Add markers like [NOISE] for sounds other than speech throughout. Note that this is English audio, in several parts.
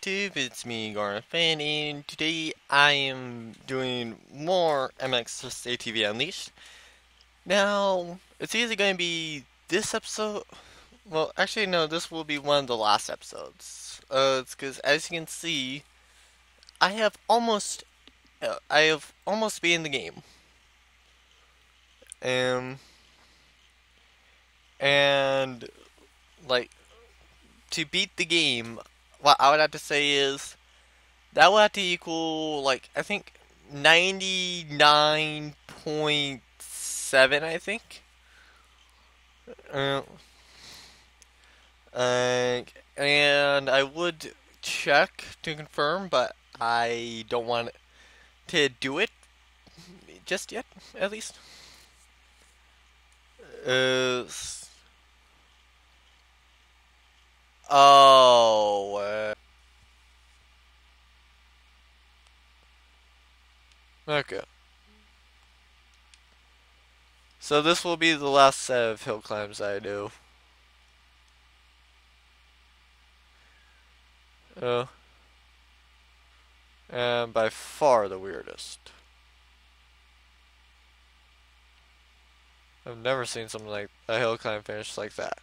YouTube, it's me, Gordon Fan, and today I am doing more MX ATV Unleashed. Now, it's either going to be this episode, well, actually no, this will be one of the last episodes. Uh, it's because, as you can see, I have almost, uh, I have almost beaten the game. Um, and, like, to beat the game, what I would have to say is that would have to equal like I think ninety nine point seven. I think. Uh, uh, and I would check to confirm, but I don't want to do it just yet, at least. Uh, Oh. Uh, okay. So this will be the last set of hill climbs I do. Oh. And by far the weirdest. I've never seen something like a hill climb finish like that.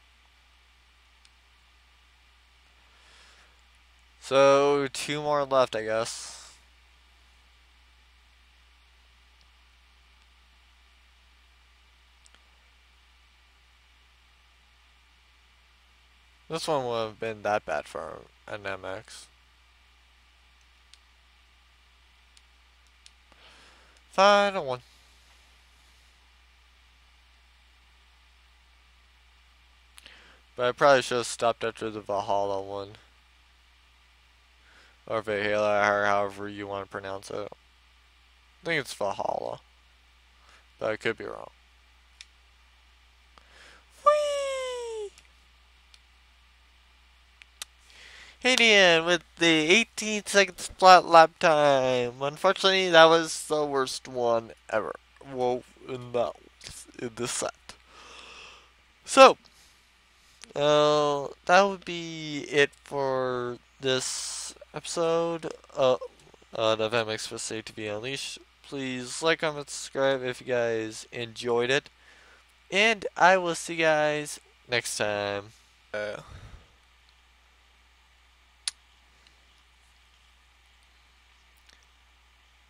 So, two more left, I guess. This one would have been that bad for an MX. Final one. But I probably should have stopped after the Valhalla one or Valhalla, or however you want to pronounce it. I think it's Valhalla, but I could be wrong. Whee! With the 18 seconds flat lap time. Unfortunately, that was the worst one ever. Well, in that in this set. So, uh, that would be it for this episode uh, of MX vs ATV Unleashed. Please like, comment, subscribe if you guys enjoyed it. And I will see you guys next time. Uh,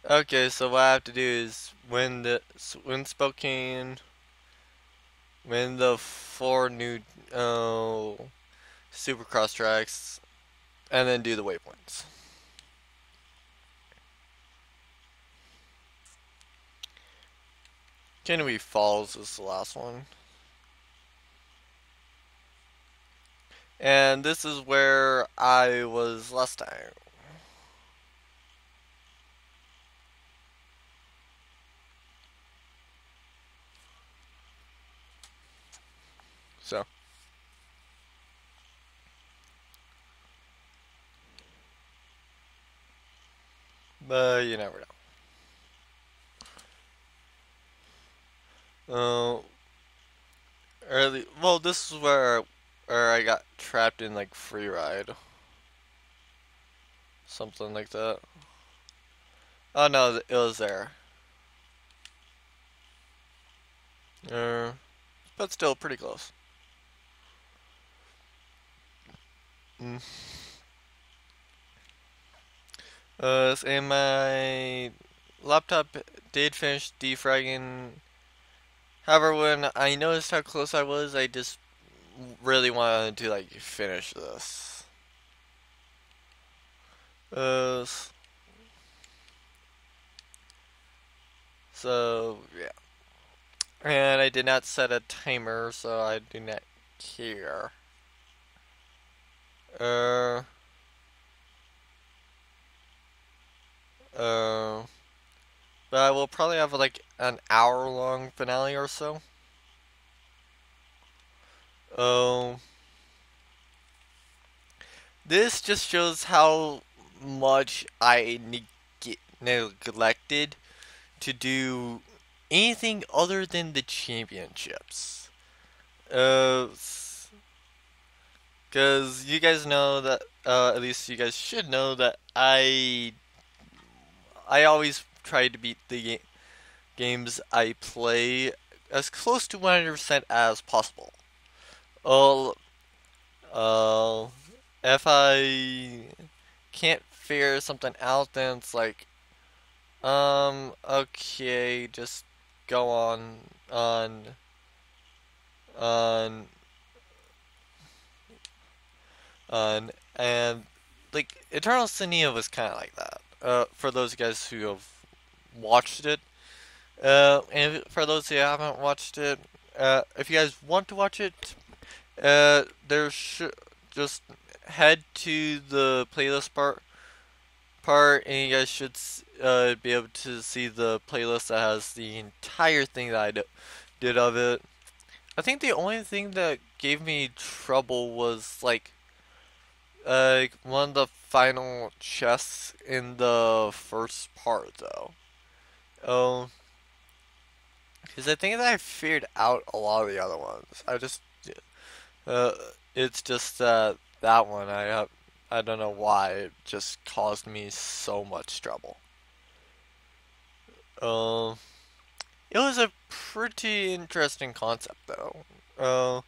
okay, so what I have to do is win the win Spokane, win the four new uh, Supercross tracks, and then do the waypoints. Kennewy Falls is the last one. And this is where I was last time. So. But you never know. Uh, early. Well, this is where where I got trapped in like free ride. Something like that. Oh no, it was there. Uh, but still pretty close. Mm. Uh, and my laptop did finish defragging. However, when I noticed how close I was, I just really wanted to like finish this. Uh, so yeah, and I did not set a timer, so I do not care. Uh. Uh, but I will probably have like an hour long finale or so. Uh, this just shows how much I neglected to do anything other than the championships. Uh, because you guys know that uh, at least you guys should know that I I always try to beat the game games I play as close to 100% as possible. Oh, uh, if I can't figure something out, then it's like, um, okay, just go on, on, on, on, and, like, Eternal Senia was kind of like that. Uh, for those guys who have watched it, uh, and for those who haven't watched it, uh, if you guys want to watch it, uh, there should just head to the playlist part, part, and you guys should uh, be able to see the playlist that has the entire thing that I do, did of it. I think the only thing that gave me trouble was like, uh, one of the final chests in the first part, though. Oh. Because I think that I figured out a lot of the other ones. I just, uh, it's just that that one I have, I don't know why it just caused me so much trouble. Uh, it was a pretty interesting concept though. Uh,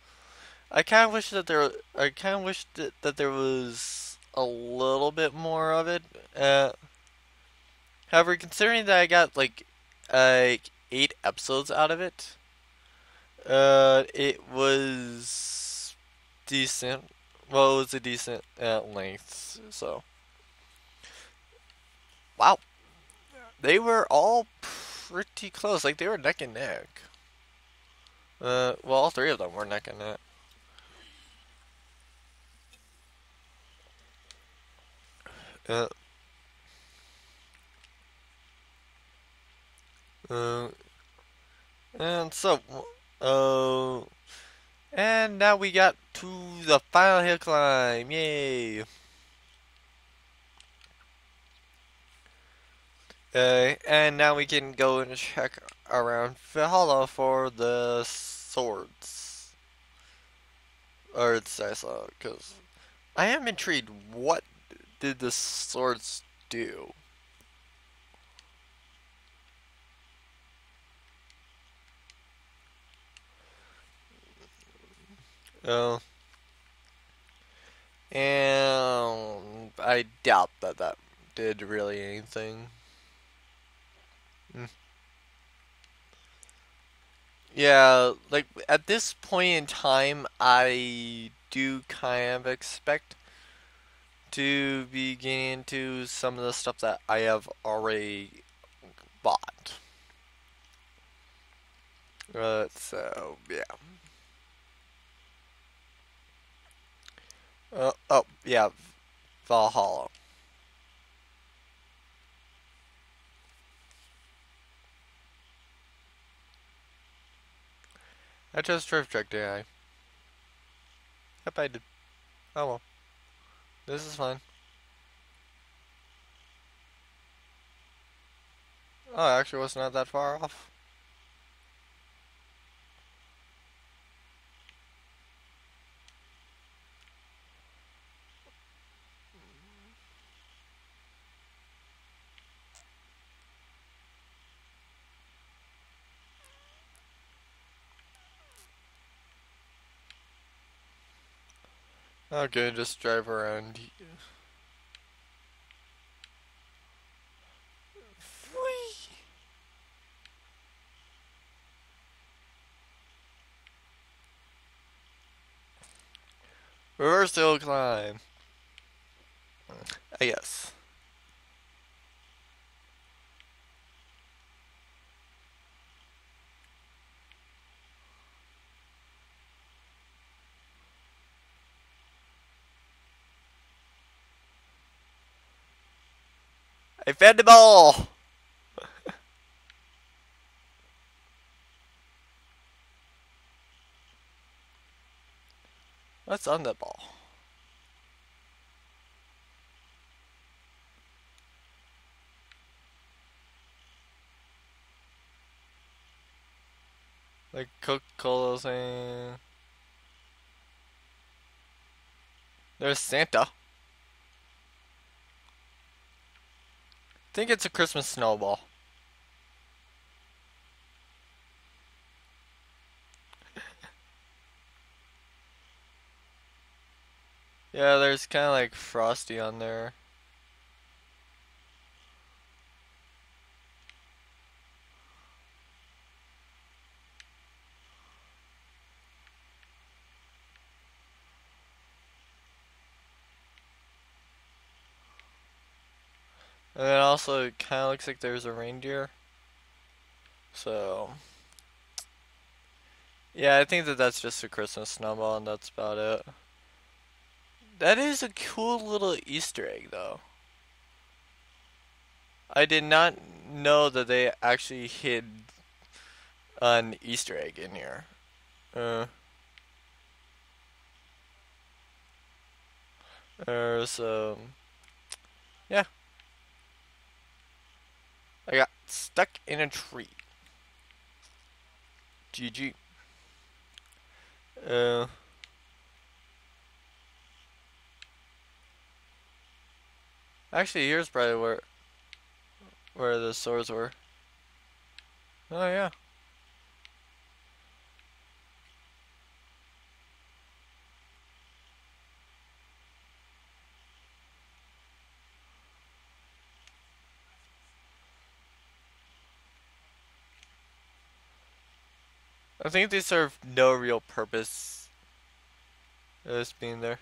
I kind of wish that there, I kind of wish that, that there was a little bit more of it. Uh, however, considering that I got like, like eight episodes out of it. Uh, it was decent. Well, it was a decent uh, length. So, wow, they were all pretty close. Like they were neck and neck. Uh, well, all three of them were neck and neck. Uh, Uh, and so, uh, and now we got to the final hill climb. Yay! Uh, and now we can go and check around Valhalla for the swords. Or it's because I am intrigued. What did the swords do? Oh. And I doubt that that did really anything. Mm. Yeah, like at this point in time, I do kind of expect to be getting into some of the stuff that I have already bought. Uh, so, yeah. Uh, oh, yeah. Valhalla. I chose Drift Track, did I? Yep, I did. Oh well. This is fine. Oh, actually was not that far off. Okay, just drive around. Reverse hill climb. Uh, I guess. Found the ball! What's on the ball? Like Coca-Cola saying... There's Santa. Think it's a Christmas snowball. [LAUGHS] yeah, there's kind of like frosty on there. And then also it kind of looks like there's a reindeer. So, yeah, I think that that's just a Christmas snowball and that's about it. That is a cool little Easter egg though. I did not know that they actually hid an Easter egg in here. Uh, there's, um, yeah. I got stuck in a tree. GG. Uh. Actually, here's probably where where the swords were. Oh yeah. I think they serve no real purpose as being there.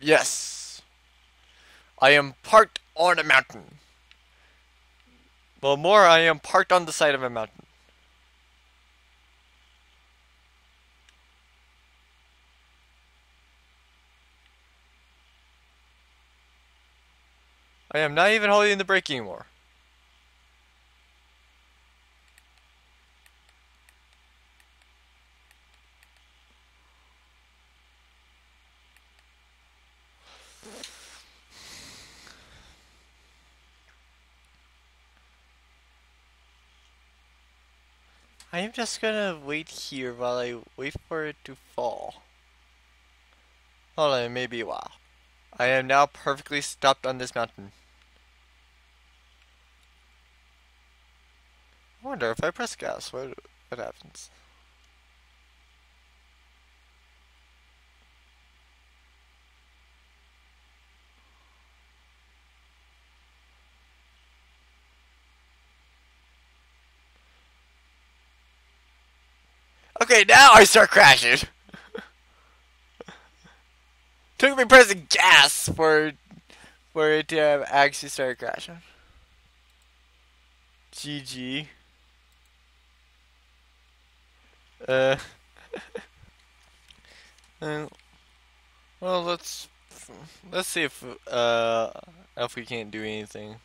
Yes. I am parked on a mountain. Well, more, I am parked on the side of a mountain. I am not even holding the brake anymore. I am just gonna wait here while I wait for it to fall. Hold on, maybe a while. I am now perfectly stopped on this mountain. I wonder if I press gas, what what happens? Okay, now I start crashing. [LAUGHS] Took me pressing gas for for it to actually start crashing. GG. Uh, [LAUGHS] well, let's let's see if uh if we can't do anything.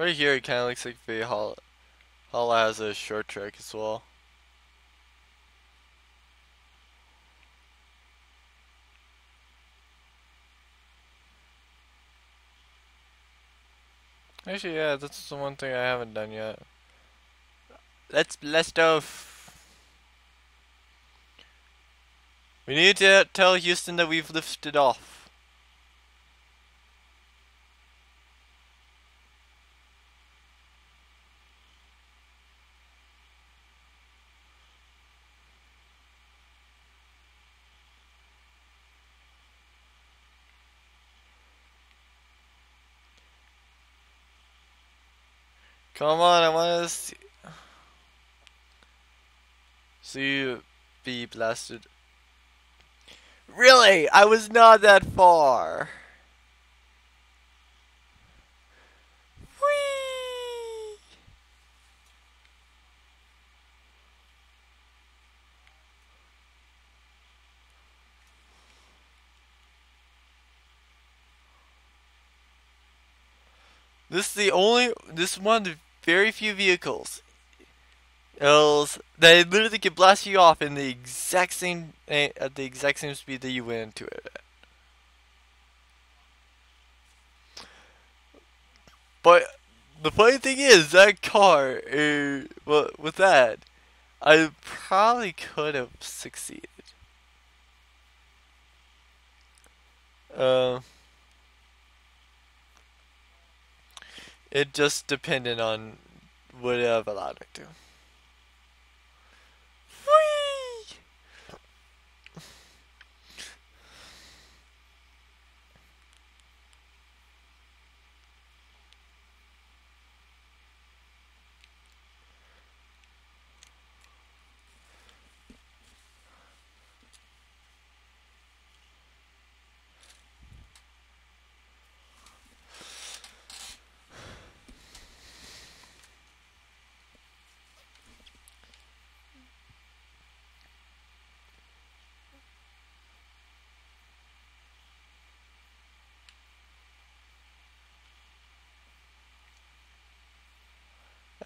Right here, it kind of looks like Valhalla, has a short track as well. Actually, yeah, that's the one thing I haven't done yet. Let's blast off. We need to tell Houston that we've lifted off. Come on, I want to see, see you be blasted. Really? I was not that far. This is the only. This one very few vehicles. They literally can blast you off in the exact same eh, at the exact same speed that you went into it. At. But the funny thing is that car, uh, well, with that, I probably could have succeeded. Uh, it just depended on what it have allowed me to. Whee!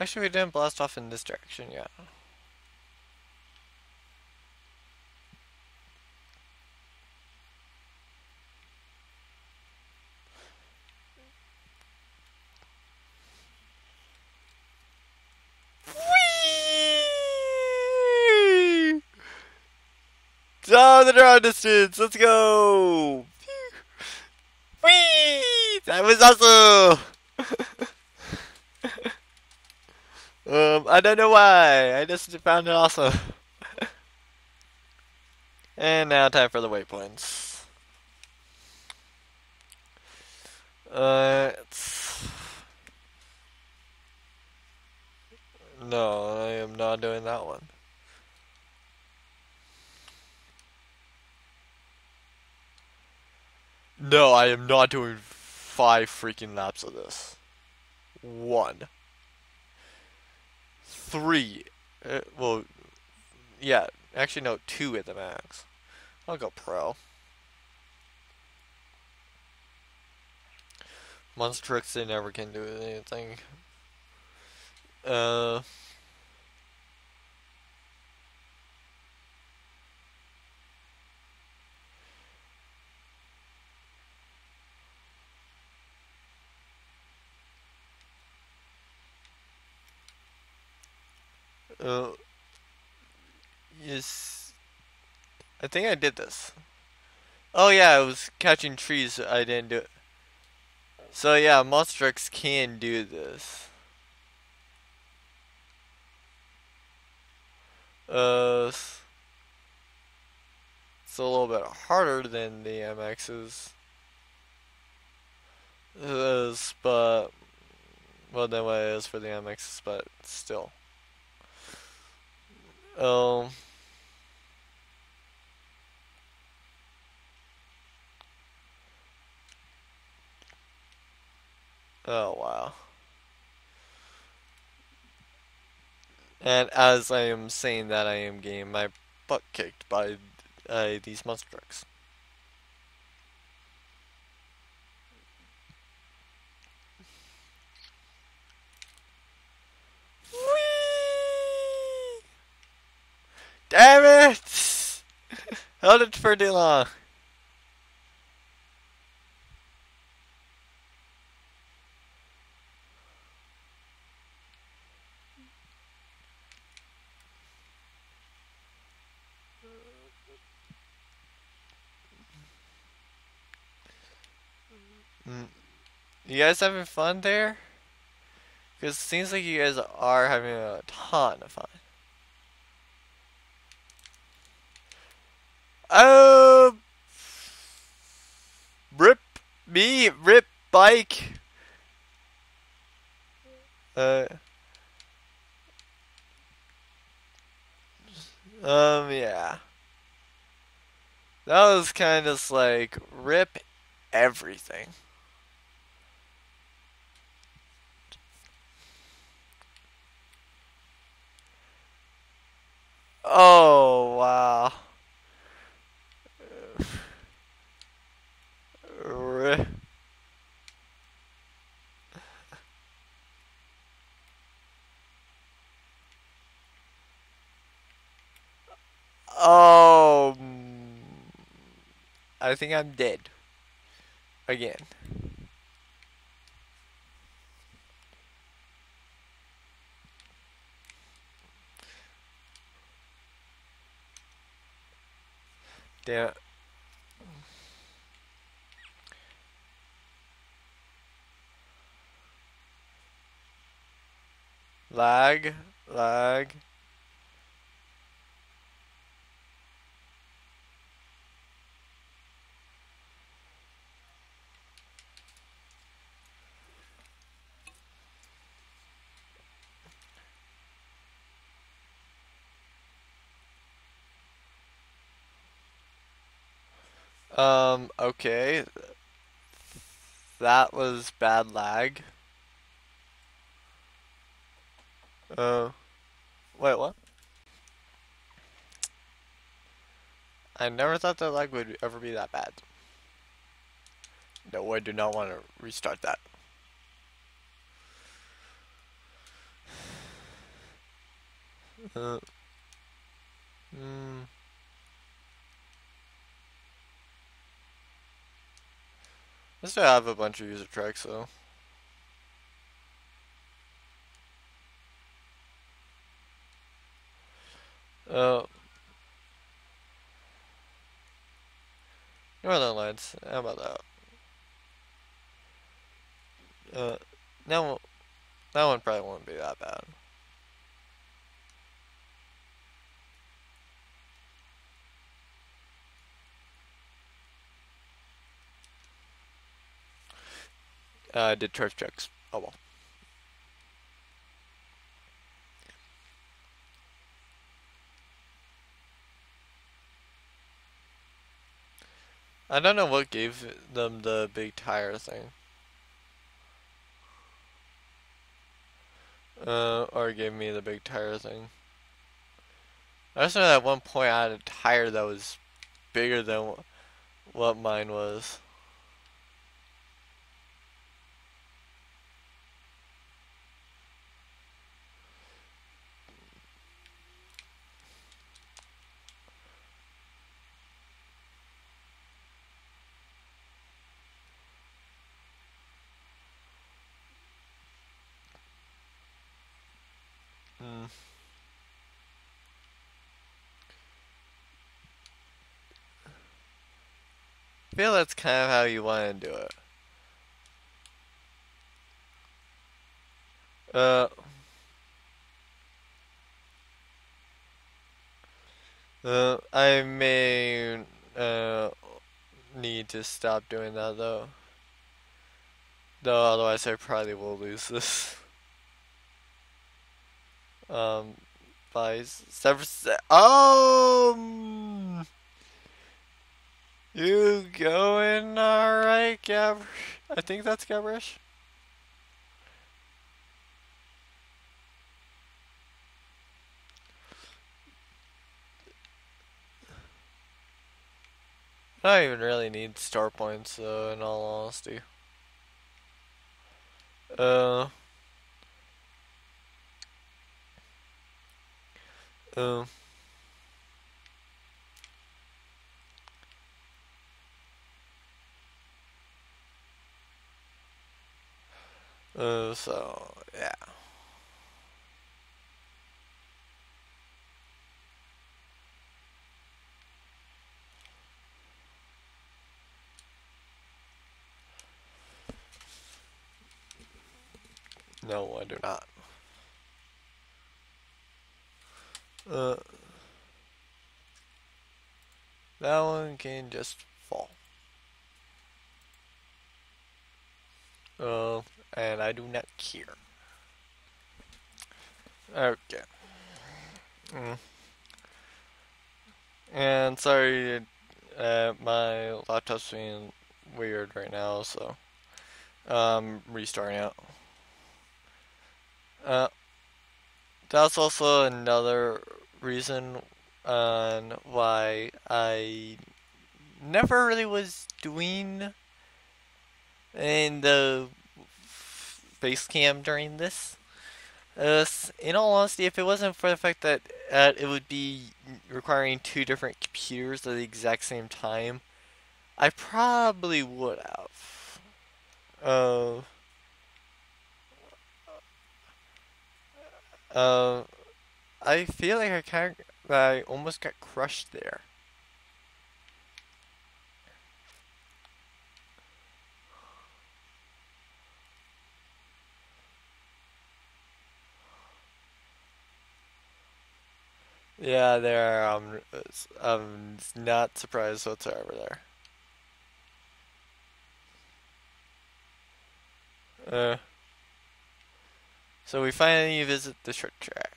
Actually, we didn't blast off in this direction yet. Whee! Down the draw distance. Let's go. Whee! That was awesome. Um, I don't know why. I just found it awesome. [LAUGHS] and now time for the waypoints. Uh, it's... No, I am not doing that one. No, I am not doing five freaking laps of this. One. Three. Uh, well, yeah, actually, no, two at the max. I'll go pro. Trucks, they never can do anything. Uh. Uh, yes. I think I did this. Oh yeah, I was catching trees. I didn't do it. So yeah, monster can do this. Uh, it's a little bit harder than the MXs. Is, but well, than what it is for the MXs, but still. Um. Oh wow. And as I am saying that, I am getting my butt kicked by uh, these monster trucks. Whee! Damn it! Held it for too long. Mm. You guys having fun there? Because it seems like you guys are having a ton of fun. Oh, rip me, rip bike. Uh, um, yeah. That was kind of like rip everything. Oh, wow. [LAUGHS] Um, I think I'm dead. Again. Damn. Lag, lag. Um, okay. That was bad lag. Uh, wait, what? I never thought that lag would ever be that bad. No, I do not want to restart that. [SIGHS] Uh, mm. I still have a bunch of user tracks, so. Uh, Northern Lights, how about that? Uh, now, that one probably won't be that bad. uh, did turf checks. Oh well. I don't know what gave them the big tire thing. Uh, or gave me the big tire thing. I just know that at one point I had a tire that was bigger than what mine was. Mm. I feel that's kind of how you want to do it. Uh, uh, I may uh, need to stop doing that though. Though otherwise I probably will lose this. [LAUGHS] Um, by seven. Um, you going alright, Gab? I think that's Gabrish. I don't even really need star points, though, in all honesty. Uh. Uh, uh, so, yeah. No, I do not. Uh, that one can just fall. Uh, and I do not care. Okay. Mm. And sorry, uh, my laptop's being weird right now, so um, restarting it. Uh, that's also another reason on why I never really was doing in the face cam during this. Uh, in all honesty, if it wasn't for the fact that uh, it would be requiring two different computers at the exact same time, I probably would have. Uh, uh, I feel like I kind of, I almost got crushed there. Yeah, there. Um, I'm not surprised whatsoever there. Uh, so we finally visit the short track.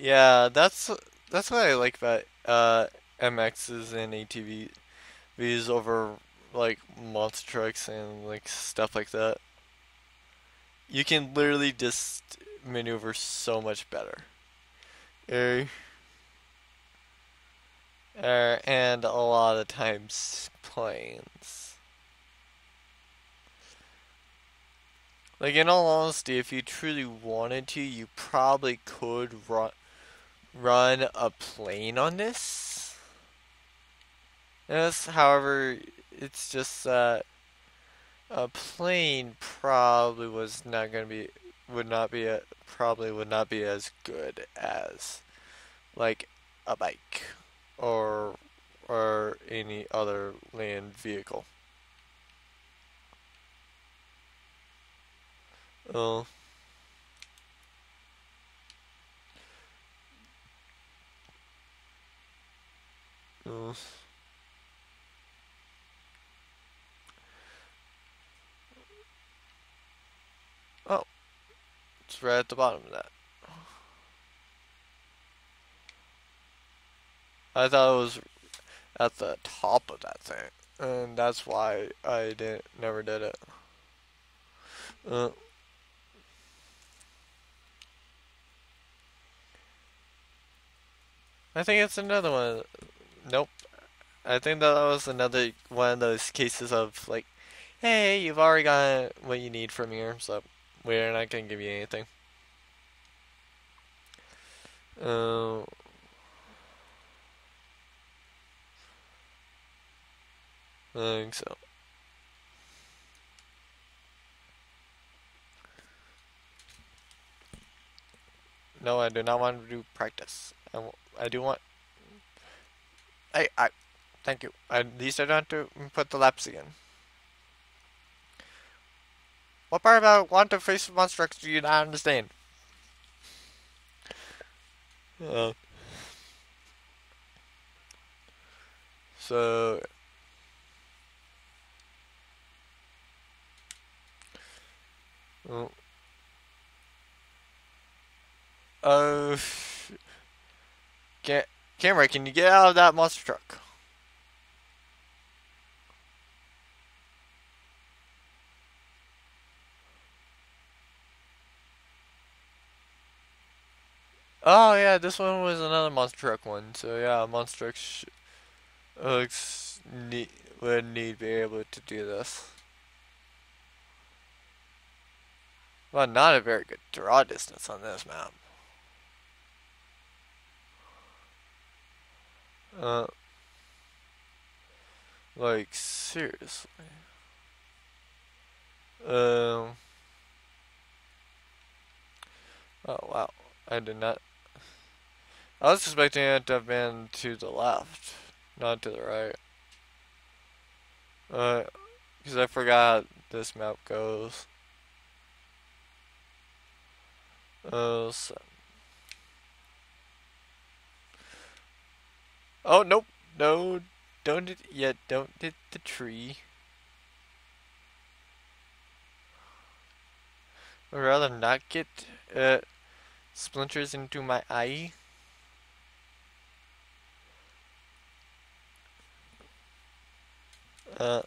Yeah, that's that's what I like about uh MXs and ATVs over like monster trucks and like stuff like that. You can literally just maneuver so much better. Uh, uh, and a lot of times planes. Like in all honesty, if you truly wanted to, you probably could run run a plane on this. Yes, however, it's just that a plane probably was not going to be would not be a, probably would not be as good as like a bike or or any other land vehicle. Oh. Oh. It's right at the bottom of that. I thought it was at the top of that thing. And that's why I didn't never did it. Uh, I think it's another one. Nope. I think that was another one of those cases of like, hey, you've already got what you need from here, so we're not gonna give you anything. Uh, I think so. No, I do not want to do practice. I, I do want. I I thank you. At least I don't have to put the laps again. What part about want to face monsters do you not understand? Uh, so oh, uh, [LAUGHS] can camera, can you get out of that monster truck? Oh yeah, this one was another monster truck one. So yeah, monster truck sh looks need would need be able to do this. Well, not a very good draw distance on this map. Uh, like seriously. Um. Oh wow, I did not. I was expecting it to have been to the left, not to the right. Uh, because I forgot this map goes. Uh, so. Oh, nope. No, don't hit yet. Don't hit the tree. I'd rather not get uh, splinters into my eye. Uh,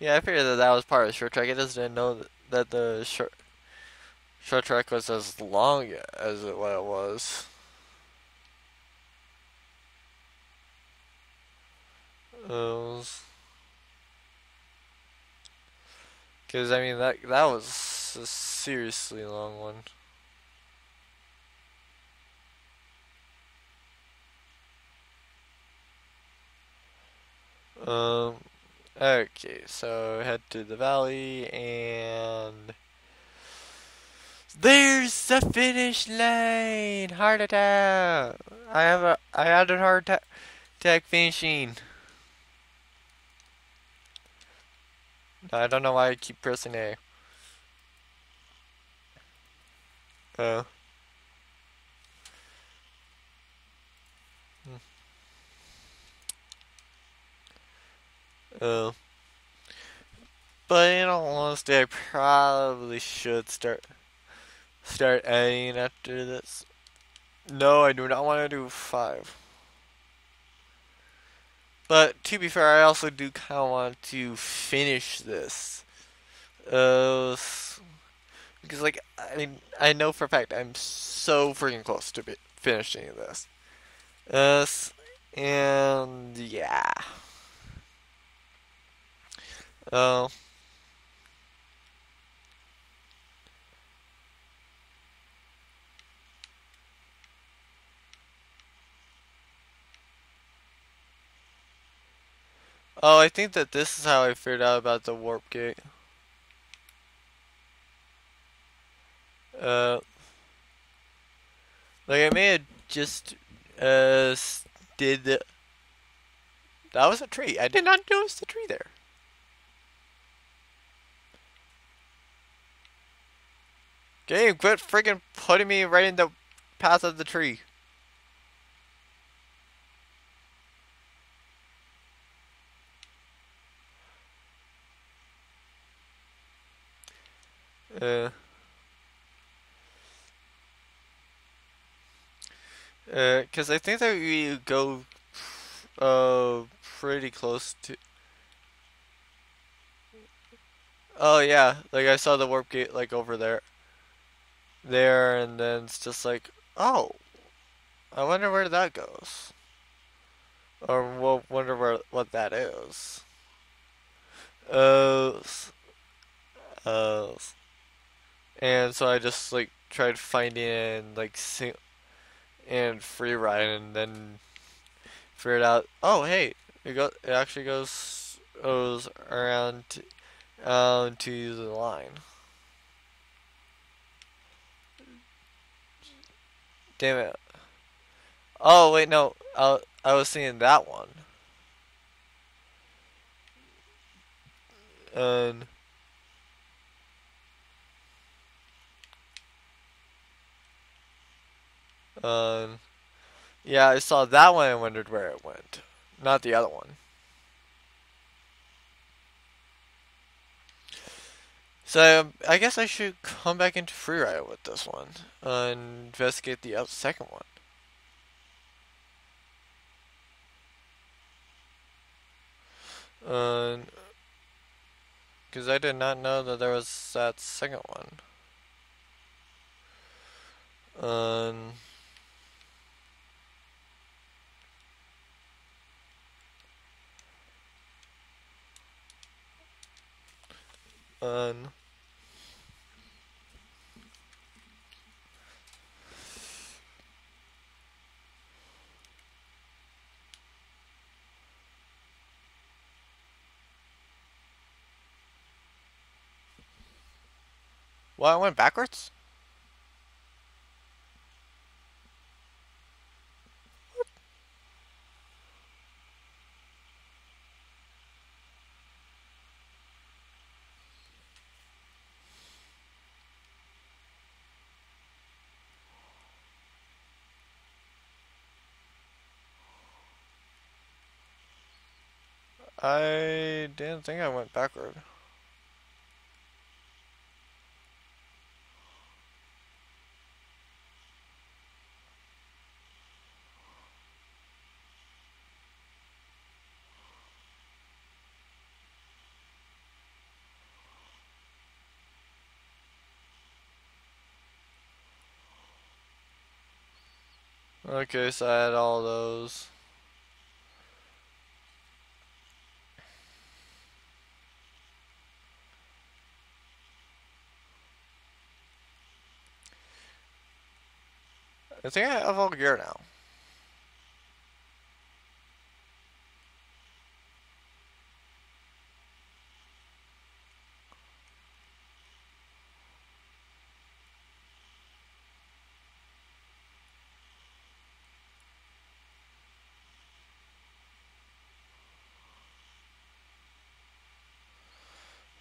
Yeah, I figured that that was part of the short track. I just didn't know that, the short short track was as long as it, what it was. Because I mean that that was a seriously long one. Um. Okay, so head to the valley and there's the finish line. Heart attack. I have a I had a heart attack finishing. I don't know why I keep pressing A. Uh. Uh. But in all honesty, I probably should start start editing after this. No, I do not want to do five. But to be fair, I also do kind of want to finish this. Uh, because like I mean, I know for a fact I'm so freaking close to finishing this. Uh, and yeah. Uh, Oh, I think that this is how I figured out about the warp gate. Uh, like I may have just uh did the. That was a tree. I did not notice the tree there. Game, quit freaking putting me right in the path of the tree. Uh, uh, cause I think that we go, uh, pretty close to. Oh yeah, like I saw the warp gate like over there. There and then it's just like, oh, I wonder where that goes. Or wonder where what that is. Uh, uh, and so I just like tried finding like sing and free ride and then figured out oh hey it go it actually goes goes around to, um, to the line. Damn it. Oh wait no I I was seeing that one. And Um, yeah, I saw that one and wondered where it went. Not the other one. So I guess I should come back into freeride with this one and investigate the second one. Because I did not know that there was that second one. Um, Well, I went backwards? I didn't think I went backward. Okay, so I had all those. I think I have all gear now.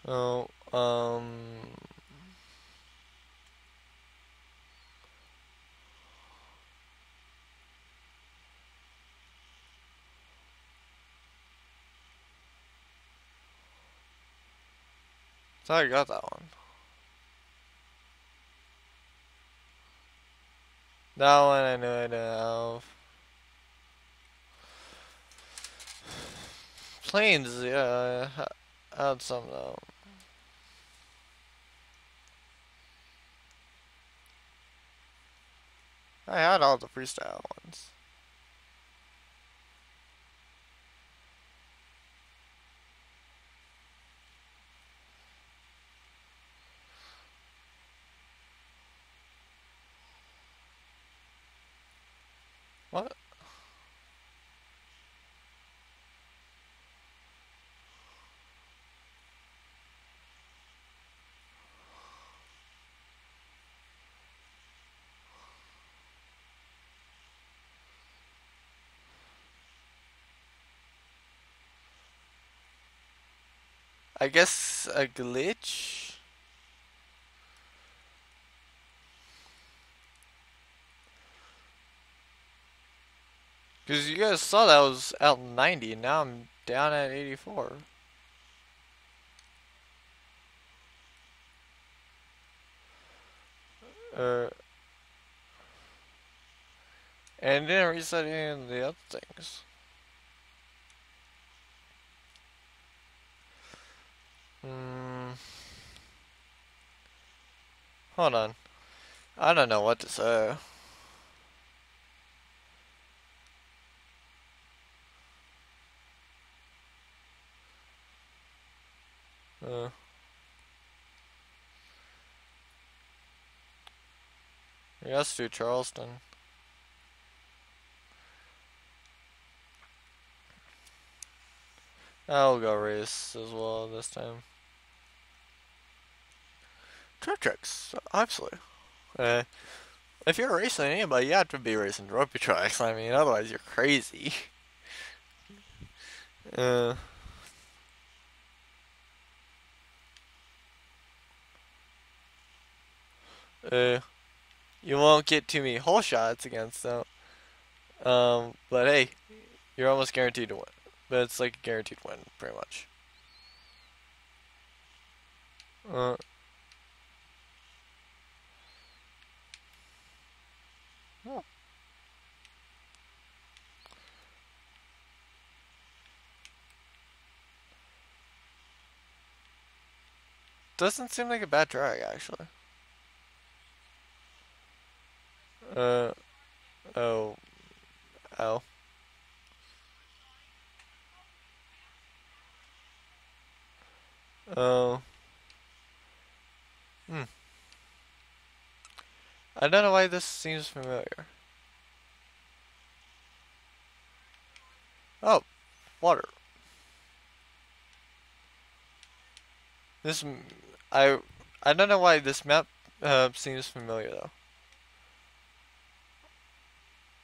Oh, um... So I got that one. That one I knew I didn't have. Planes, yeah, I had some though. I had all the freestyle ones. What? I guess a glitch? Because you guys saw that I was out 90, and now I'm down at 84. Uh, and then reset any of the other things. Hmm. Hold on. I don't know what to say. Uh. Yes, to Charleston. I'll go race as well this time. Truck trucks, absolutely. Uh, if you're racing anybody, you have to be racing rugby trucks. I mean, otherwise you're crazy. uh, uh, you won't get too many whole shots against them. Um, but hey, you're almost guaranteed to win. But it's like a guaranteed win, pretty much. Uh, oh. Doesn't seem like a bad drag, actually. Uh, oh, oh. Oh. Hmm. I don't know why this seems familiar. Oh, water. This, I, I don't know why this map uh, seems familiar though.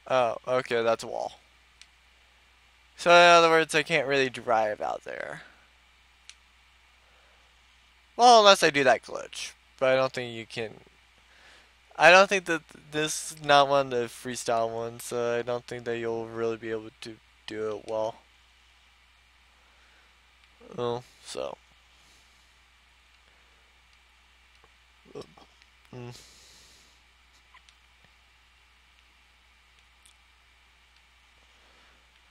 Oh, okay, that's a wall. So in other words, I can't really drive out there. Well, unless I do that glitch. But I don't think you can... I don't think that this is not one of the freestyle ones, so I don't think that you'll really be able to do it well. Well, so... Mm.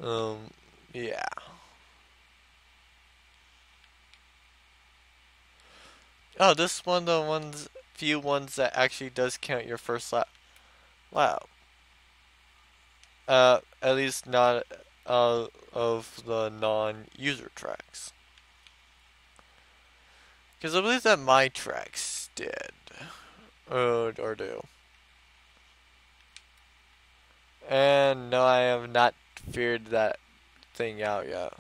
Um, yeah. Oh, this one the ones few ones that actually does count your first lap. Wow. Uh, at least not uh, of the non-user tracks. Because I believe that my tracks did. Or, or do. And no, I have not figured that thing out yet.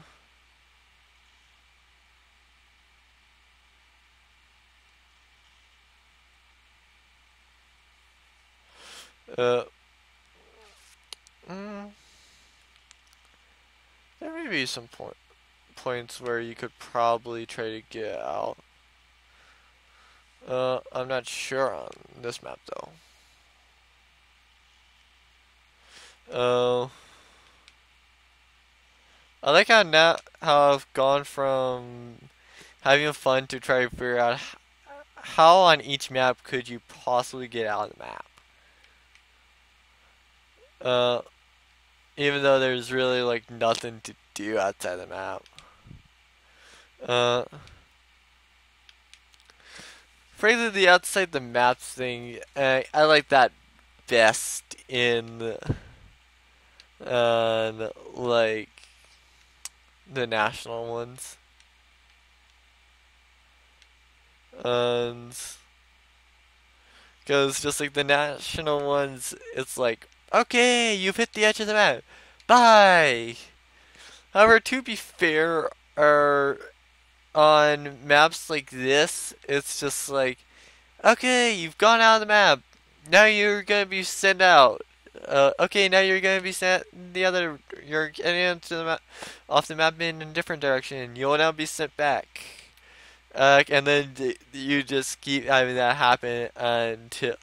Uh, mm, there may be some point, points where you could probably try to get out. Uh, I'm not sure on this map though. Oh. Uh, I like how now how I've gone from having fun to try to figure out how on each map could you possibly get out of the map. Uh, even though there's really like nothing to do outside the map. Uh, frankly, the outside the maps thing, uh, I like that best in, uh, like the national ones. And because just like the national ones, it's like Okay, you've hit the edge of the map. Bye! However, to be fair, are on maps like this, it's just like, okay, you've gone out of the map. Now you're gonna be sent out. Uh, okay, now you're gonna be sent the other. You're getting the map, off the map in a different direction. You'll now be sent back. Uh, and then you just keep having that happen until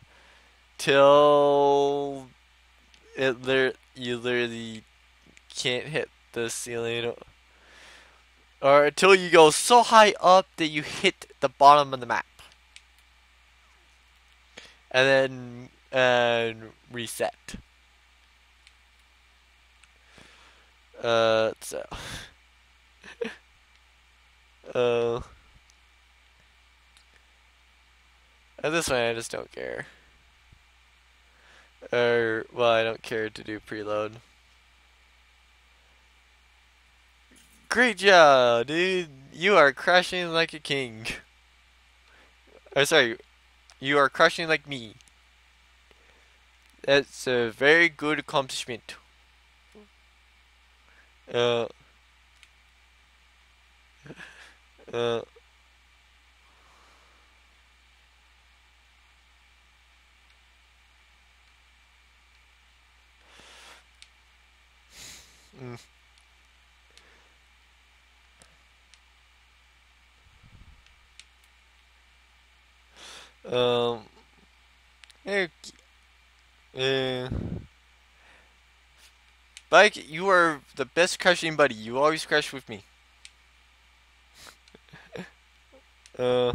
till it you literally can't hit the ceiling or until you go so high up that you hit the bottom of the map and then and reset uh so [LAUGHS] uh at this point I just don't care or, well, I don't care to do preload. Great job, dude. You are crushing like a king. Oh, sorry. You are crushing like me. That's a very good accomplishment. Uh. Uh. Um. Okay. Uh, Bike, you are the best crushing buddy. You always crush with me. [LAUGHS] uh.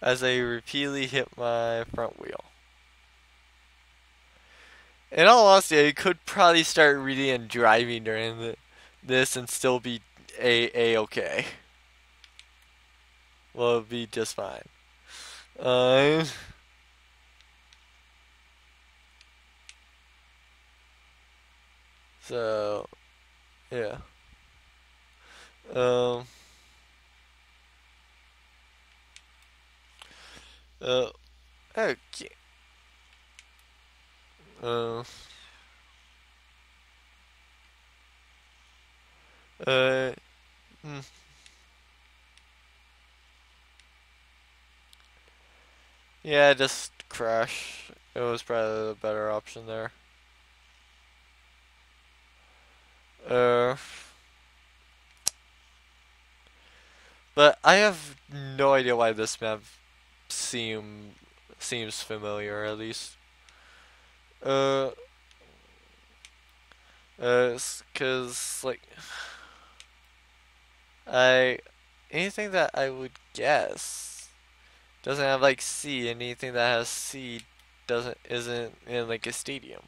As I repeatedly hit my front wheel. In all honesty, I could probably start reading and driving during the, this and still be a a okay. Well, it'll be just fine. Um. So, yeah. Um. Uh. Okay. Uh, uh, hmm. Yeah, just crash. It was probably the better option there. Uh, but I have no idea why this map seem seems familiar at least. Uh, uh, cause like, I anything that I would guess doesn't have like sea. Anything that has sea doesn't isn't in like a stadium.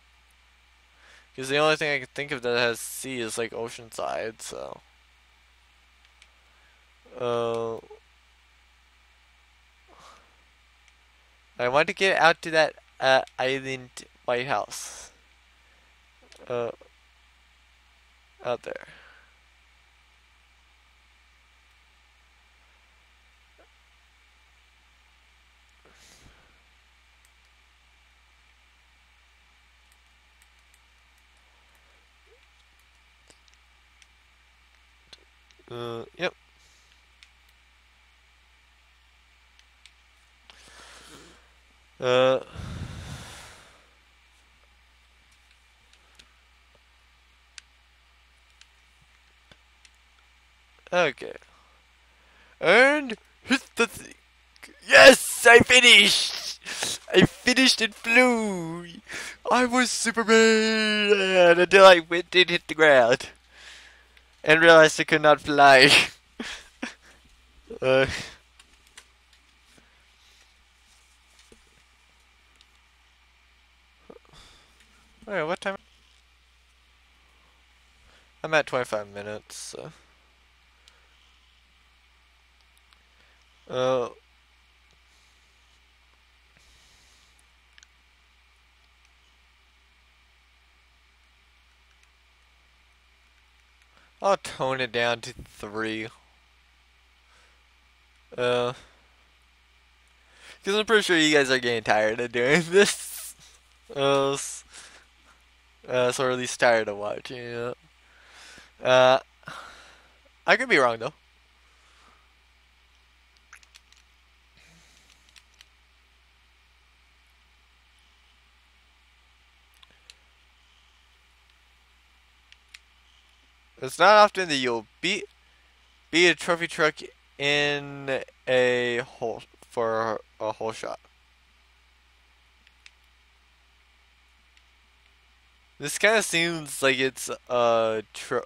Because the only thing I can think of that has sea is like Oceanside. So. Uh, I want to get out to that uh, island White House. Uh, out there. Uh, yep. Uh. Okay. And hit the. Yes, I finished. I finished and flew. I was Superman until I went and hit the ground and realized I could not fly. [LAUGHS] uh. Wait, what time? I'm at 25 minutes, so. Uh, I'll tone it down to three. Uh, because I'm pretty sure you guys are getting tired of doing [LAUGHS] this. Uh, uh, so at least tired of watching it. Uh, I could be wrong though. It's not often that you'll beat beat a trophy truck in a hole for a whole shot. This kind of seems like it's a tro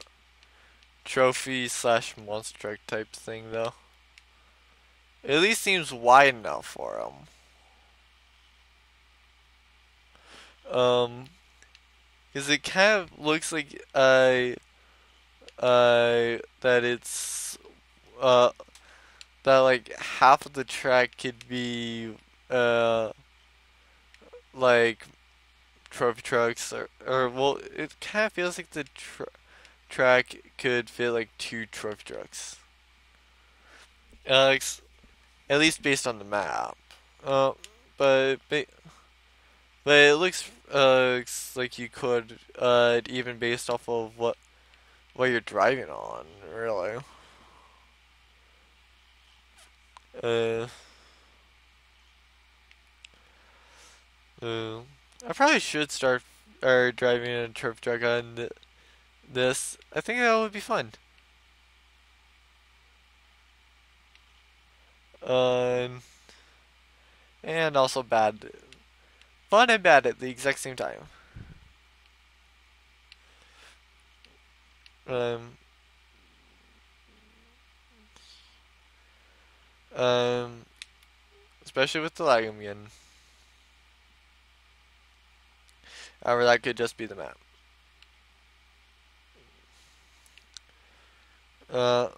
trophy slash monster truck type thing, though. It at least seems wide enough for them. Um, because it kind of looks like a uh, that it's uh, that like half of the track could be uh, like trophy trucks or, or well it kind of feels like the tra track could fit like two trophy trucks. Uh, at least based on the map. Uh, but but it looks uh, like you could uh, even based off of what what you're driving on, really. Uh, uh, I probably should start or driving a turf truck on th this. I think that would be fun. Um, and also bad, fun and bad at the exact same time. Um, um, especially with the lag again. However, that could just be the map. Uh,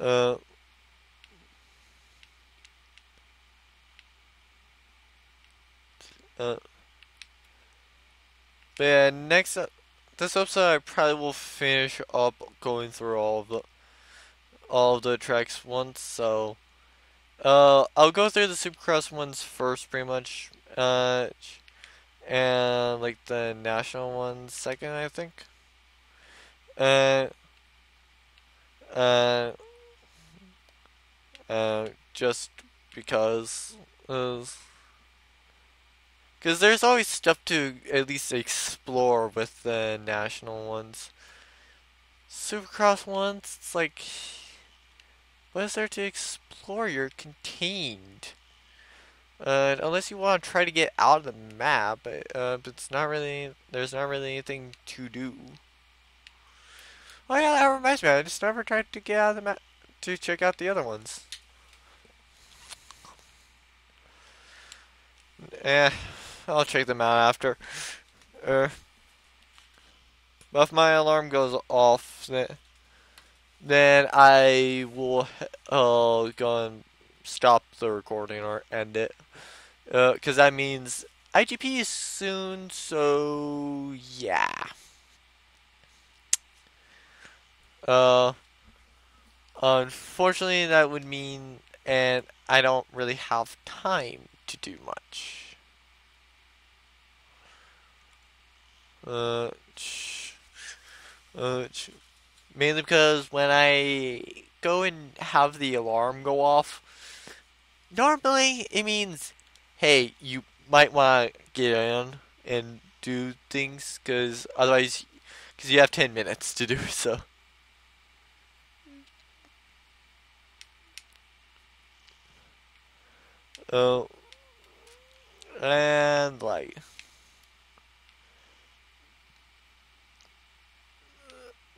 uh, Uh, but yeah, next up, this episode I probably will finish up going through all of the all of the tracks once. So, uh, I'll go through the Supercross ones first, pretty much, uh, and like the national ones second, I think. Uh, uh, uh, just because. Uh, because there's always stuff to at least explore with the national ones. Supercross ones, it's like, what is there to explore? You're contained. Uh, unless you want to try to get out of the map, uh, but it's not really, there's not really anything to do. Oh yeah, that reminds me, I just never tried to get out of the map to check out the other ones. Eh. I'll check them out after. Uh, But if my alarm goes off, then I will uh, go and stop the recording or end it. Because uh, that means IGP is soon, so yeah. Uh, unfortunately, that would mean, and I don't really have time to do much. Uh, uh, mainly because when I go and have the alarm go off, normally it means, hey, you might want to get in and do things because otherwise, because you have 10 minutes to do so. Oh, and like,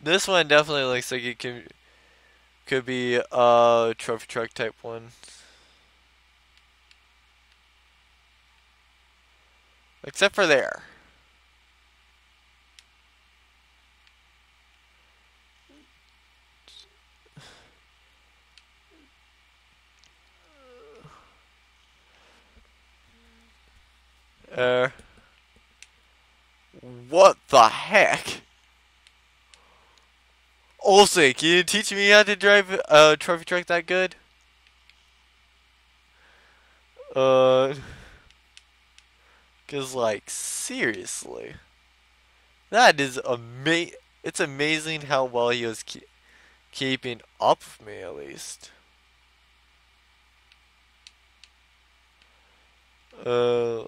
this one definitely looks like it can could be a trophy truck type one. Except for there. Uh, what the heck? Olsen, can you teach me how to drive a trophy truck that good? Uh, cause like seriously, that is ama- It's amazing how well he was ke keeping up with me at least. Uh.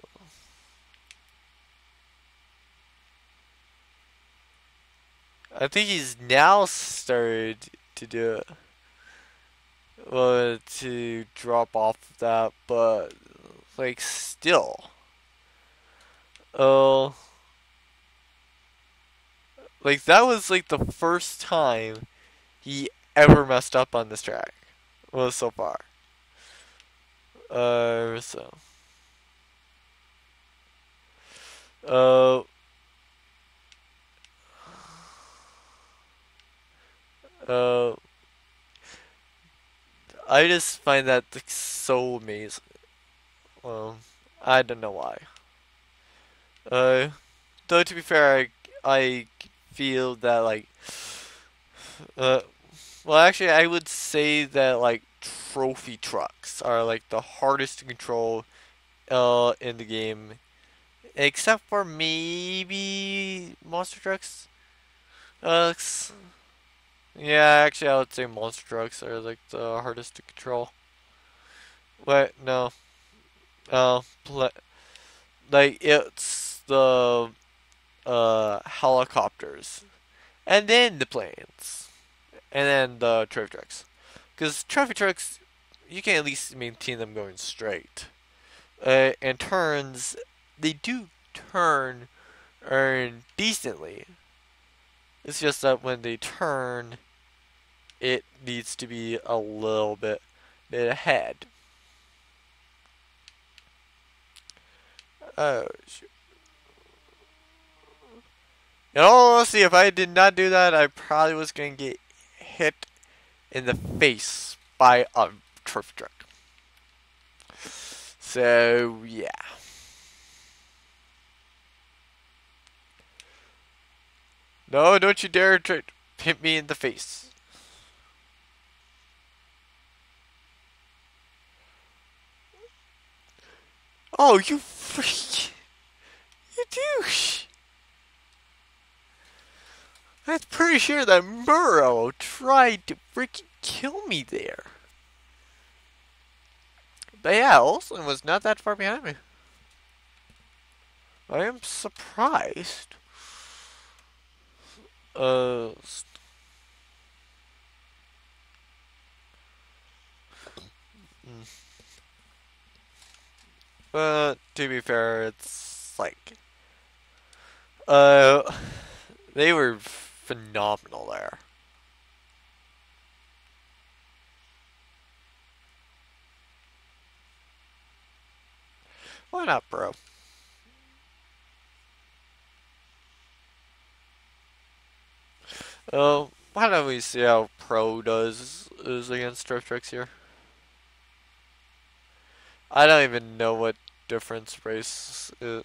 I think he's now started to do it. Well, to drop off that, but like still. Oh. Uh, like that was like the first time he ever messed up on this track. Well, so far. Uh, so. Uh, Uh, I just find that so amazing. Well, I don't know why. Uh, though to be fair, I, I feel that like, uh, well actually I would say that like trophy trucks are like the hardest to control, uh, in the game, except for maybe monster trucks. Uh, yeah, actually, I would say monster trucks are like the hardest to control. Wait, no. Uh, like it's the uh helicopters, and then the planes, and then the trophy trucks. Because trophy trucks, you can at least maintain them going straight. Uh, and turns, they do turn, earn decently. It's just that when they turn, it needs to be a little bit, ahead. Oh, shoot. In all honesty, if I did not do that, I probably was going to get hit in the face by a trophy truck. So, yeah. No, don't you dare hit me in the face. Oh, you freak! You douche! I'm pretty sure that Murrow tried to freaking kill me there. But yeah, Olsen was not that far behind me. I am surprised. Uh, But to be fair, it's like uh they were phenomenal there. Why not, bro? Oh, why don't we see how Pro does is against Drift Trucks here? I don't even know what difference race is,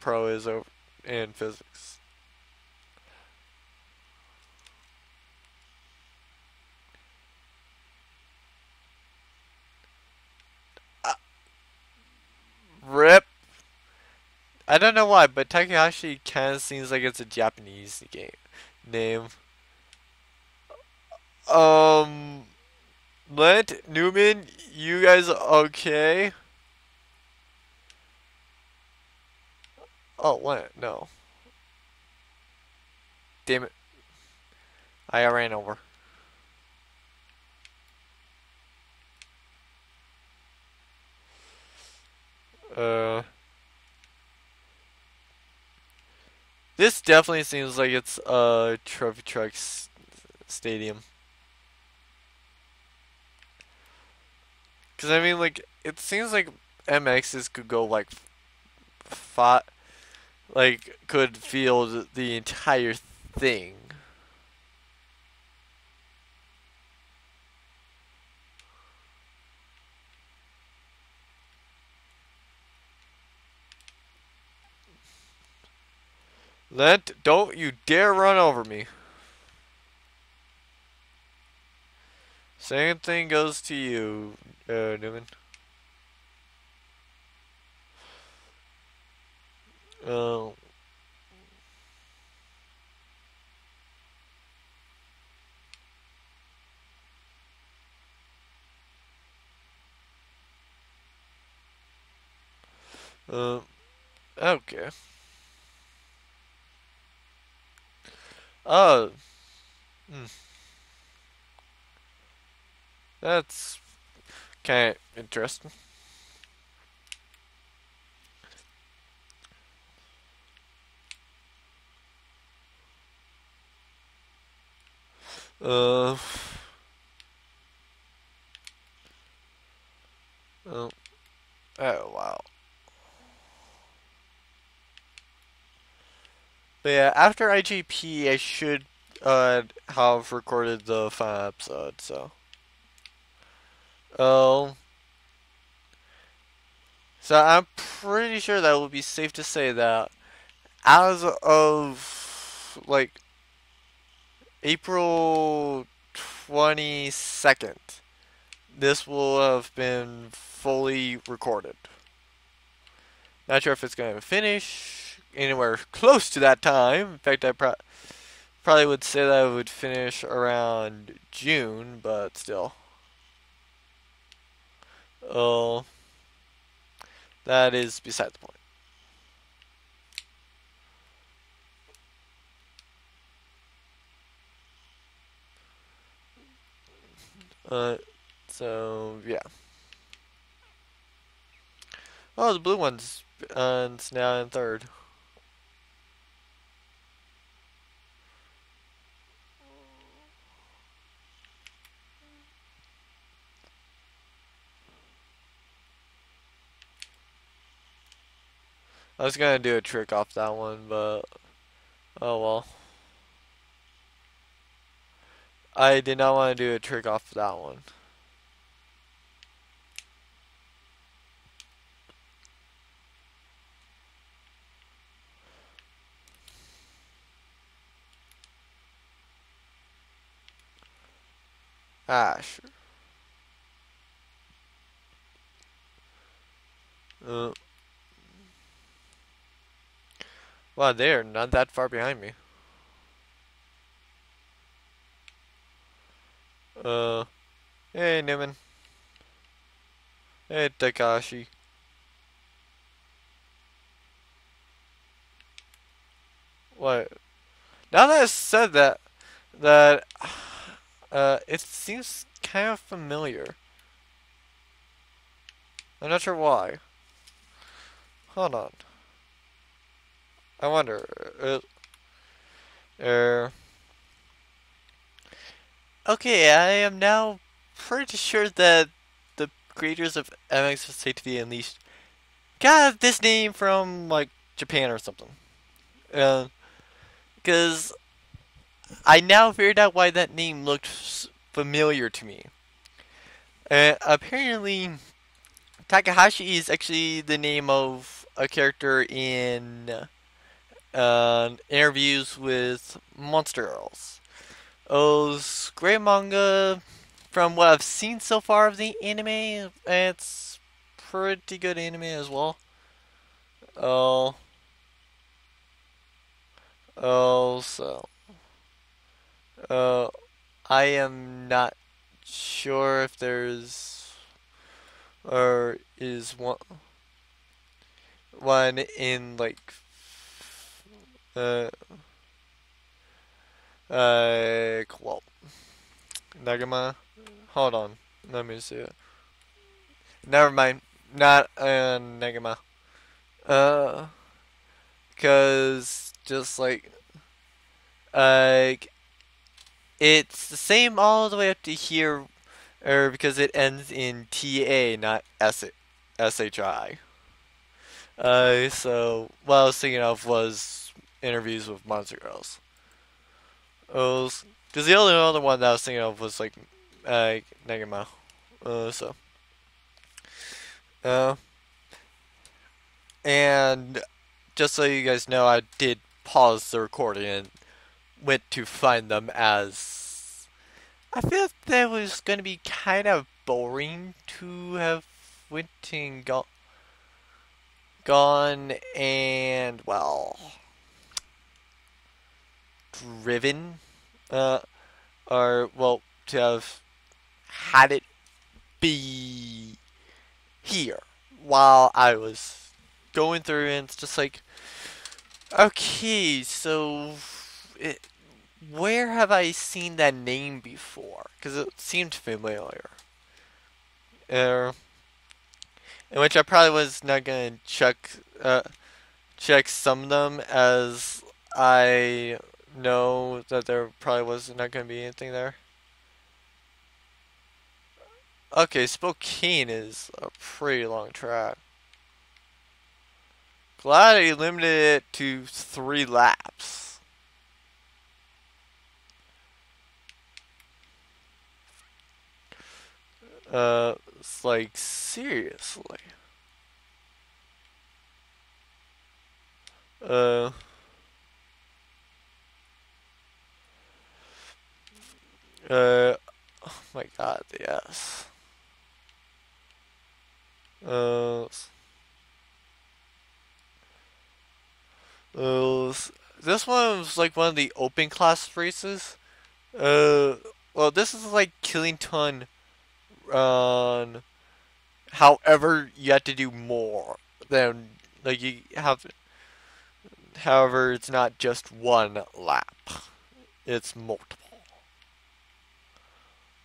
Pro is over in physics. Uh, rip. I don't know why, but Takahashi kind of seems like it's a Japanese game name. Um, Lent Newman, you guys okay? Oh, what? No. Damn it. I ran over. Uh. This definitely seems like it's a trophy trucks stadium. Cause I mean, like, it seems like MXs could go like five, like could field the entire thing. Lent, don't you dare run over me. Same thing goes to you, uh, Newman. Oh. Uh, okay. Oh. Hmm. That's kind of interesting. Uh. Oh. Oh, wow. But yeah, after IGP, I should uh, have recorded the final episode, so. Oh. So I'm pretty sure that would be safe to say that as of like April 22nd, this will have been fully recorded. Not sure if it's going to finish anywhere close to that time. In fact, I pro probably would say that I would finish around June, but still. Oh, that is beside the point. Uh, so yeah. Oh, the blue one's uh, it's now in third. I was gonna do a trick off that one, but oh well. I did not want to do a trick off that one. Ah, sure. Uh. Wow, they're not that far behind me. Uh, hey Newman. Hey Takashi. What? Now that I said that, that, uh, it seems kind of familiar. I'm not sure why. Hold on. I wonder. Uh, uh, okay, I am now pretty sure that the creators of MX vs ATV Unleashed got this name from like Japan or something. Because I now figured out why that name looked familiar to me. Uh, apparently, Takahashi is actually the name of a character in uh, interviews with Monster Girls. Those great manga, from what I've seen so far of the anime, it's pretty good anime as well. Oh. Oh, so. Uh, I am not sure if there's or is one one in like uh uh well Nagama hold on let me see it never mind not uh Nagama uh cause just like like it's the same all the way up to here, er, because it ends in TA, not S SHI. Uh, so what I was thinking of was interviews with Monster Girls. Because the only other one that I was thinking of was like uh, Negama. Uh, so. Uh, and just so you guys know, I did pause the recording and went to find them as I feel that was going to be kind of boring to have went and go, gone and well driven uh or well to have had it be here while I was going through and it's just like okay so it where have I seen that name before? Because it seemed familiar. Uh, in which I probably was not gonna check uh, check some of them as I know that there probably was not gonna be anything there. Okay, Spokane is a pretty long track. Glad I limited it to three laps. Uh, it's like, seriously. Uh... Uh, oh my god, yes. Uh, uh, this one was like one of the open class races. Uh, well, this is like Killington on however you have to do more than like you have however it's not just one lap it's multiple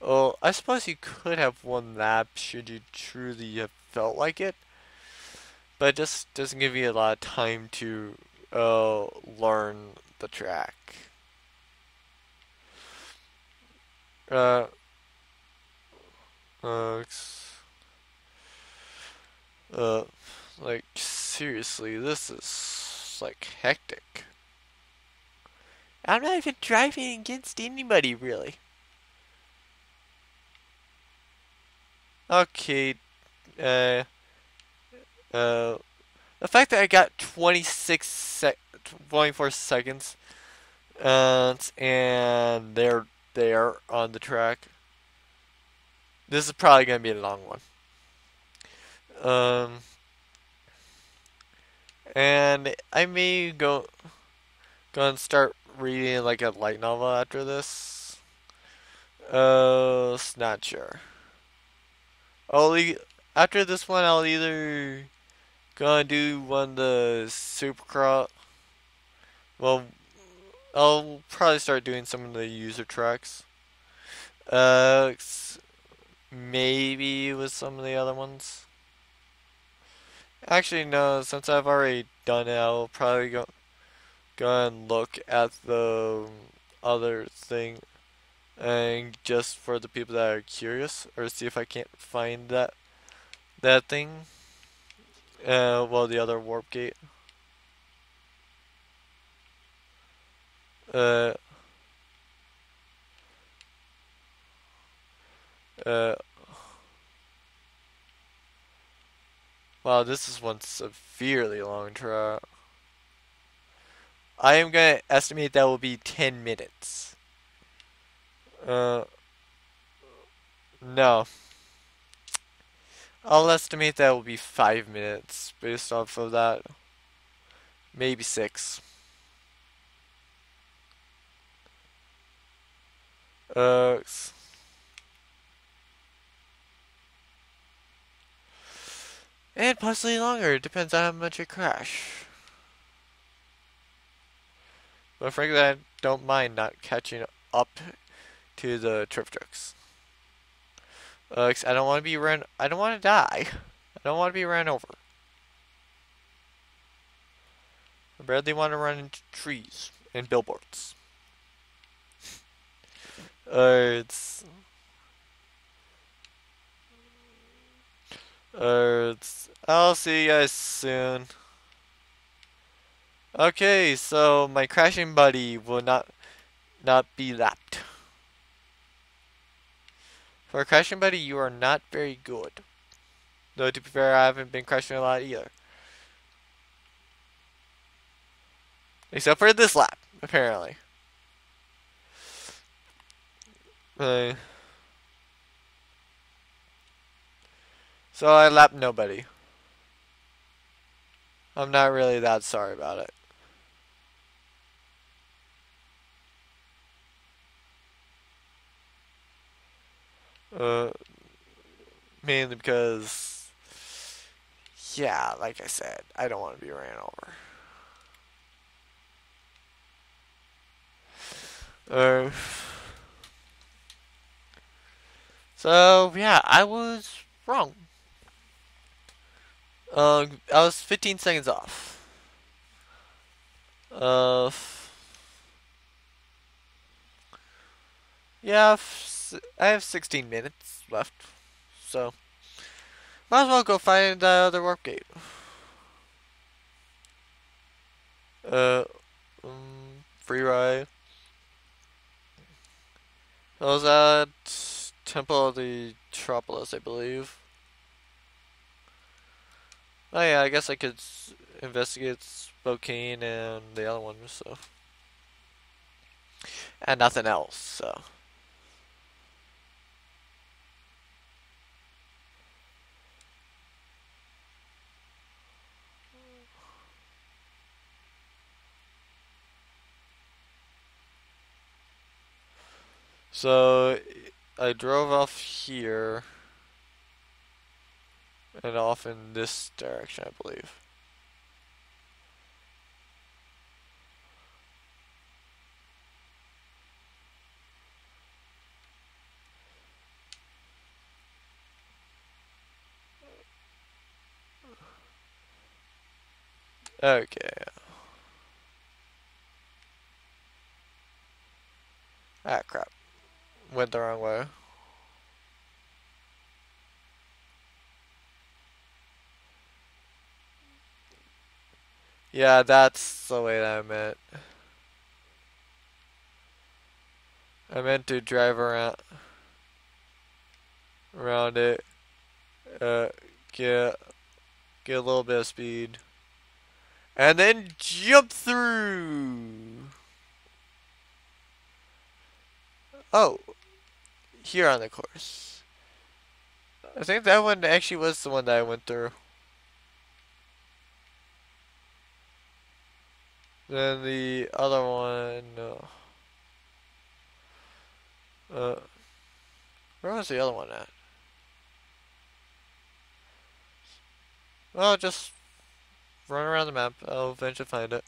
well i suppose you could have one lap should you truly have felt like it but it just doesn't give you a lot of time to uh, learn the track uh, uh, like, seriously, this is, like, hectic. I'm not even driving against anybody, really. Okay, uh, uh, the fact that I got 26 sec 24 seconds, uh, and they're there on the track. This is probably going to be a long one. Um, and I may go go and start reading like a light novel after this. Uh, not sure. I'll e after this one, I'll either go and do one of the Supercross. Well, I'll probably start doing some of the user tracks. Uh, Maybe with some of the other ones. Actually, no, since I've already done it, I'll probably go, go and look at the other thing and just for the people that are curious or see if I can't find that that thing uh, well the other warp gate. Uh, uh, wow this is one severely long trip I am gonna estimate that will be 10 minutes. Uh, no. I'll estimate that will be 5 minutes based off of that. Maybe 6. Uh, and possibly longer. Depends on how much it crash. But frankly, I don't mind not catching up to the turf trucks. Uh, I don't want to be run. I don't want to die. I don't want to be ran over. I barely want to run into trees and billboards. uh, it's. Uh, it's. I'll see you guys soon. Okay, so my crashing buddy will not not be lapped. For a crashing buddy, you are not very good. Though to be fair, I haven't been crashing a lot either. Except for this lap, apparently. Uh, so I lapped nobody. I'm not really that sorry about it. Uh, mainly because, yeah, like I said, I don't want to be ran over. Uh, so, yeah, I was wrong. Uh, I was 15 seconds off. Uh, yeah, I have 16 minutes left, so might as well go find the other warp gate. Uh, um, free ride. That was at Temple of the Tropolis, I believe. Oh yeah, I guess I could investigate Spokane and the other one, so. And nothing else, so. So I drove off here and off in this direction, I believe. Okay. Ah, crap went the wrong way. Yeah, that's the way that I meant. I meant to drive around around it, uh, get get a little bit of speed, and then jump through. Oh, here on the course. I think that one actually was the one that I went through. Then the other one, no. Uh, where was the other one at? Well, just run around the map. I'll eventually find it.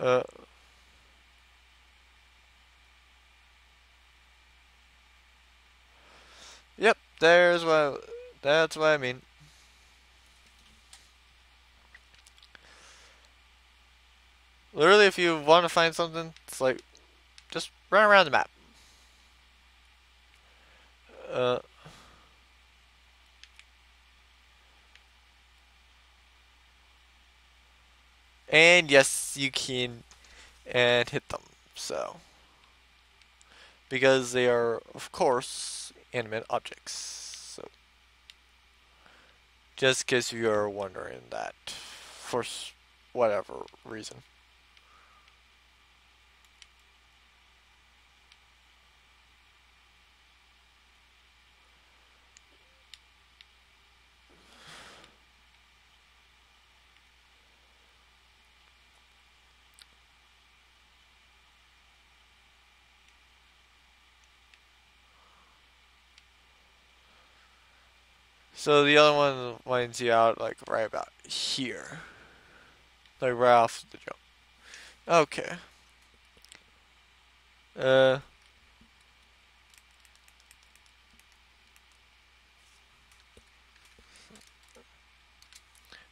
Uh, yep, there's what that's what I mean. Literally, if you want to find something, it's like, just run around the map. Uh, And yes, you can and hit them. So, because they are, of course, animate objects. So, just in case you are wondering that, for whatever reason. So the other one lines you out like right about here. Like right off the jump. Okay. Uh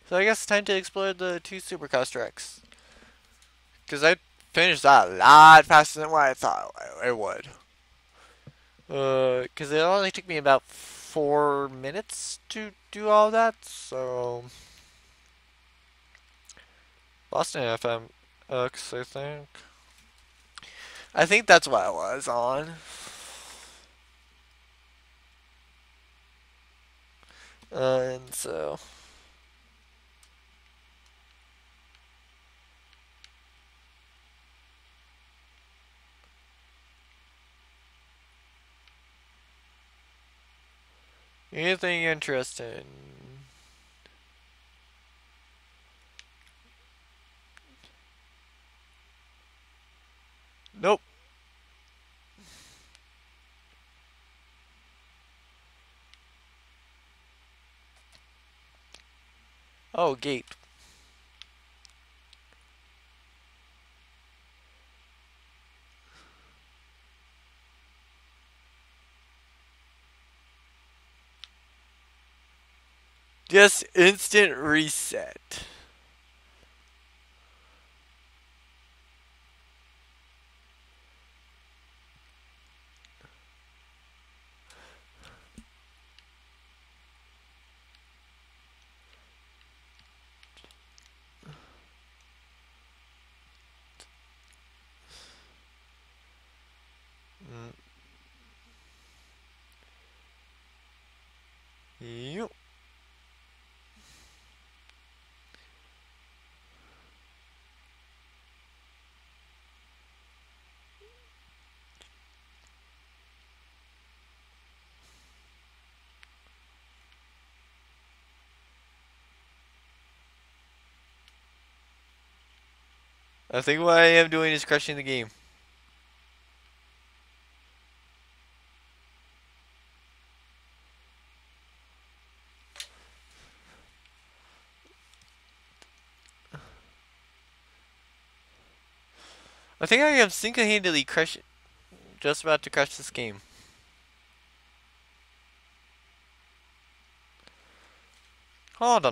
So I guess it's time to explore the two supercross tracks. Because I finished that a lot faster than what I thought it would. Uh, Because uh, it only took me about four minutes to do all that, so... Boston FM X, I think. I think that's what I was on. And so... Anything interesting? Nope. Oh, gate. Just instant reset. Mm. Yep. I think what I am doing is crushing the game. I think I am single-handedly crush just about to crush this game. Hold on.